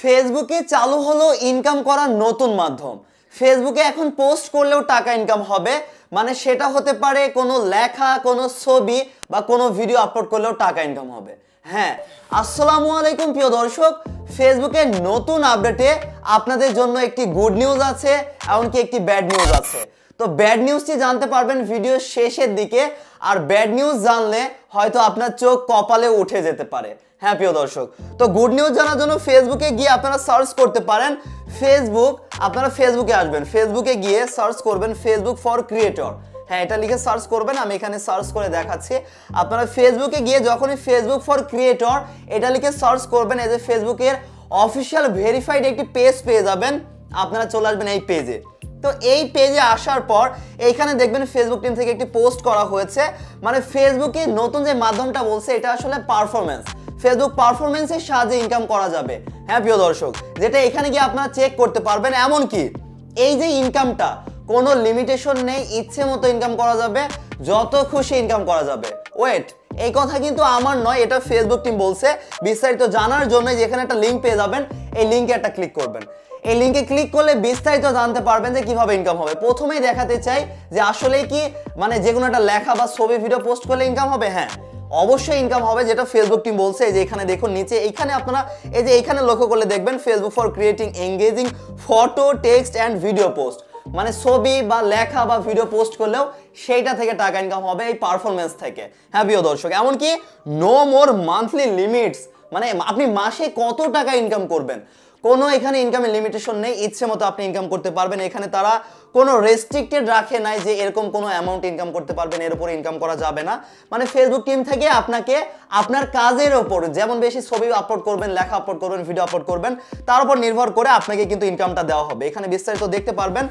ফেসবুকে চালু হলো ইনকাম করার নতুন মাধ্যম। ফেসবুকে এখন পোস্ট করলেও টাকা ইনকাম হবে। মানে সেটা হতে পারে কোনো লেখা, কোনো ছবি বা কোনো ভিডিও আপলোড করলেও টাকা ইনকাম হবে। হ্যাঁ আসসালামু আলাইকুম প্রিয় দর্শক। ফেসবুকের নতুন আপডেটে আপনাদের জন্য একটি গুড নিউজ আছে, এমনকি একটি ব্যাড নিউজ আছে। তো ব্যাড নিউজটি জানতে পারবেন ভিডিও শেষের দিকে। আর ব্যাড নিউজ জানলে হয়তো আপনার চোখ কপালে উঠে যেতে পারে। হ্যাঁ প্রিয় দর্শক, তো গুড নিউজ জানার জন্য ফেসবুকে গিয়ে আপনারা সার্চ করতে পারেন। ফেসবুক আপনারা ফেসবুকে আসবেন। ফেসবুকে গিয়ে সার্চ করবেন ফেসবুক ফর ক্রিয়েটর হ্যাঁ এটা লিখে সার্চ করবেন, আমি এখানে সার্চ করে দেখাচ্ছি। আপনারা ফেসবুকে গিয়ে যখনই ফেসবুক ফর ক্রিয়েটর এটা লিখে সার্চ করবেন, এই যে ফেসবুকের অফিসিয়াল ভেরিফাইড একটি পেজ পেয়ে যাবেন। আপনারা চলে আসবেন এই পেজে তো এই পেজে আসার পর, এইখানে দেখবেন ফেসবুক টিম থেকে একটি পোস্ট করা হয়েছে। মানে ফেসবুকে নতুন যে মাধ্যমটা বলছে, এটা আসলে পারফরমেন্স ফেসবুক পারফরমেন্সের সাহায্যে ইনকাম করা যাবে। হ্যাঁ প্রিয় দর্শক, যেটা এখানে গিয়ে আপনারা চেক করতে পারবেন। এমন কি এই যে ইনকামটা কোনো লিমিটেশন নেই, ইচ্ছে মতো ইনকাম করা যাবে, যত খুশি ইনকাম করা যাবে। ওয়েট এই কথা কিন্তু আমার নয়, এটা ফেসবুক টিম বলছে। বিস্তারিত জানার জন্য যেখানে একটা লিঙ্ক পেয়ে যাবেন, এই লিঙ্কে একটা ক্লিক করবেন। এই লিঙ্কে ক্লিক করলে বিস্তারিত জানতে পারবেন যে কীভাবে ইনকাম হবে। প্রথমেই দেখাতে চাই যে আসলে কি মানে যে কোনো একটা লেখা বা ছবি ভিডিও পোস্ট করলে ইনকাম হবে? হ্যাঁ অবশ্যই ইনকাম হবে, যেটা ফেসবুক টিম বলছে, এই যে এখানে দেখুন, নিচে এইখানে আপনারা, এই যে এইখানে লক্ষ্য করলে দেখবেন Facebook for creating engaging photo text and video post মানে ছবি বা লেখা বা ভিডিও পোস্ট করলেও সেইটা থেকে টাকা ইনকাম হবে এই পারফরমেন্স থেকে। হ্যাঁ প্রিয় দর্শক, এমনকি নো মোর মান্থলি লিমিটস মানে আপনি মাসে কত টাকা ইনকাম করবেন? কোনো এখানে ইনকামের লিমিটেশন নেই, ইচ্ছে মতো আপনি ইনকাম করতে পারবেন। এখানে তারা কোনো রেস্ট্রিক্টেড রাখে নাই যে এরকম কোনো অ্যামাউন্ট ইনকাম করতে পারবেন, এর উপর ইনকাম করা যাবে না। মানে ফেসবুক টিম থেকে আপনাকে আপনার কাজের ওপর যেমন বেশি ছবি আপলোড করবেন, লেখা আপলোড করবেন ভিডিও আপলোড করবেন, তার উপর নির্ভর করে আপনাকে কিন্তু ইনকামটা দেওয়া হবে। এখানে বিস্তারিত দেখতে পারবেন।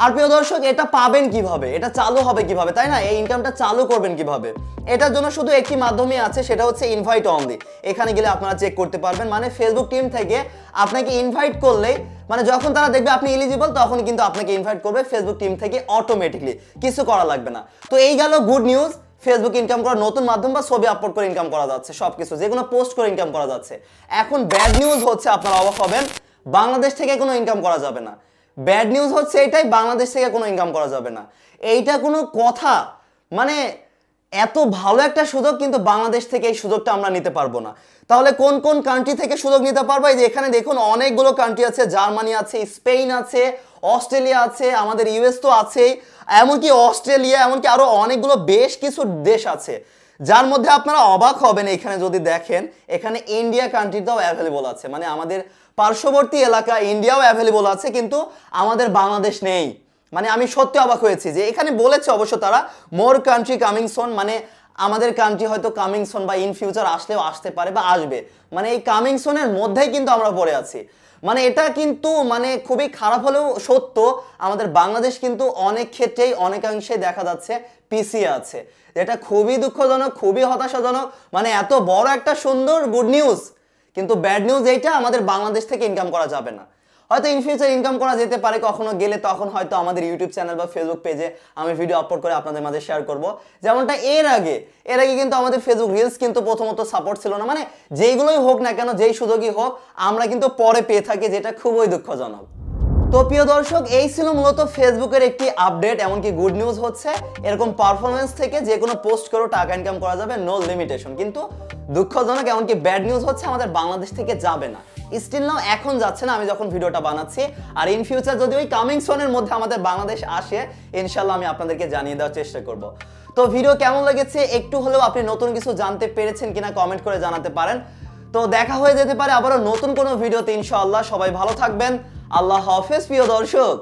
আর প্রিয় দর্শক, এটা পাবেন কীভাবে? এটা চালু হবে কীভাবে? তাই না? এই ইনকামটা চালু করবেন কীভাবে? এটার জন্য শুধু একটি মাধ্যমই আছে, সেটা হচ্ছে ইনভাইট অনলি এখানে গেলে আপনারা চেক করতে পারবেন। মানে ফেসবুক টিম থেকে আপনাকে ইনভাইট করলেই মানে যখন তারা দেখবে আপনি এলিজিবল তখন কিন্তু আপনাকে ইনভাইট করবে ফেসবুক টিম থেকে অটোমেটিকলি কিছু করা লাগবে না। তো এই গেল গুড নিউজ ফেসবুক ইনকাম করার নতুন মাধ্যম বা ছবি আপলোড করে ইনকাম করা যাচ্ছে, সবকিছু। যেগুলো পোস্ট করে ইনকাম করা যাচ্ছে। এখন ব্যাড নিউজ হচ্ছে, আপনারা অবাক হবেন। বাংলাদেশ থেকে কোনো ইনকাম করা যাবে না। ব্যাড নিউজ হচ্ছে এটাই, বাংলাদেশ থেকে কোনো ইনকাম করা যাবে না। এইটা কোনো কথা মানে এত ভালো একটা সুযোগ কিন্তু বাংলাদেশ থেকে এই সুযোগটা আমরা নিতে পারব না। তাহলে কোন কোন কান্ট্রি থেকে সুযোগ নিতে পারব? এই যে এখানে দেখুন, অনেকগুলো কান্ট্রি আছে, জার্মানি আছে স্পেন আছে, অস্ট্রেলিয়া আছে, আমাদের ইউএস তো আছেই, এমনকি অস্ট্রেলিয়া, এমনকি আরও অনেকগুলো বেশ কিছু দেশ আছে। যার মধ্যে আপনারা অবাক হবেন এখানে যদি দেখেন, এখানে ইন্ডিয়া কান্ট্রিটাও অ্যাভেলেবল আছে। মানে আমাদের পার্শ্ববর্তী এলাকা ইন্ডিয়াও অ্যাভেলেবল আছে, কিন্তু আমাদের বাংলাদেশ নেই। মানে আমি সত্যি অবাক হয়েছি যে এখানে বলেছে অবশ্য তারা মোর কান্ট্রি কামিং সোন মানে আমাদের কান্ট্রি হয়তো কামিং সোন বা ইন ফিউচার আসলেও আসতে পারে বা আসবে। মানে এই কামিং সোনের মধ্যেই কিন্তু আমরা পড়ে আছি। মানে এটা কিন্তু মানে খুবই খারাপ হলেও সত্য, আমাদের বাংলাদেশ কিন্তু অনেক ক্ষেত্রেই অনেকাংশে দেখা যাচ্ছে পিছিয়ে আছে। এটা খুবই দুঃখজনক, খুবই হতাশাজনক মানে এত বড় একটা সুন্দর গুড নিউজ কিন্তু ব্যাড নিউজ এইটা আমাদের বাংলাদেশ থেকে ইনকাম করা যাবে না। হয়তো ইন ফিউচার ইনকাম করা যেতে পারে, কখনো গেলে তখন হয়তো আমাদের ইউটিউব চ্যানেল বা ফেসবুক পেজে আমি ভিডিও আপলোড করে আপনাদের মাঝে শেয়ার করব। যেমনটা এর আগে এর আগে কিন্তু আমাদের ফেসবুক রিলস কিন্তু প্রথমত সাপোর্ট ছিল না। মানে যেইগুলোই হোক না কেন, যেই সুযোগই হোক, আমরা কিন্তু পরে পেয়ে থাকি যেটা খুবই দুঃখজনক। তো প্রিয় দর্শক, এই ছিল মূলত ফেসবুকের একটি আপডেট এমনকি গুড নিউজ হচ্ছে, এরকম পারফরমেন্স থেকে যে কোনো পোস্ট করেও টাকা ইনকাম করা যাবে নো লিমিটেশন কিন্তু দুঃখজনক, এমনকি ব্যাড নিউজ হচ্ছে, আমাদের বাংলাদেশ থেকে যাবে না। স্টিল নাও এখন যাচ্ছে না, আমি যখন ভিডিওটা বানাচ্ছি। আর ইন ফিউচার যদি ওই কামিং সোনের মধ্যে আমাদের বাংলাদেশ আসে ইনশাল্লাহ আমি আপনাদেরকে জানিয়ে দেওয়ার চেষ্টা করব। তো ভিডিও কেমন লেগেছে? একটু হলেও আপনি নতুন কিছু জানতে পেরেছেন কিনা কমেন্ট করে জানাতে পারেন। তো দেখা হয়ে যেতে পারে আবারও নতুন কোনো ভিডিওতে ইনশাআল্লাহ। সবাই ভালো থাকবেন। আল্লাহ হাফেজ, প্রিয় দর্শক।